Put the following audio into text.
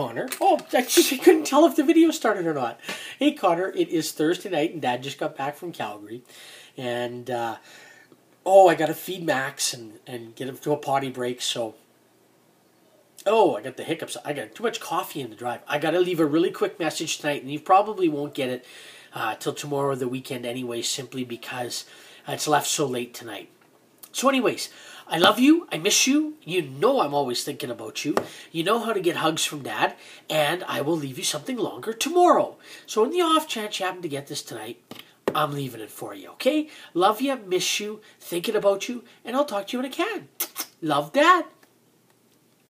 Conner. Oh, just couldn't tell if the video started or not. Hey, Conner, it is Thursday night, and Dad just got back from Calgary. And, uh, oh, I got to feed Max and, and get him to a potty break, so. Oh, I got the hiccups. I got too much coffee in the drive. I got to leave a really quick message tonight, and you probably won't get it uh, till tomorrow or the weekend anyway, simply because it's left so late tonight. So, anyways, I love you. I miss you. You know I'm always thinking about you. You know how to get hugs from dad, and I will leave you something longer tomorrow. So, in the off chance you happen to get this tonight, I'm leaving it for you, okay? Love you, miss you, thinking about you, and I'll talk to you when I can. Love, Dad.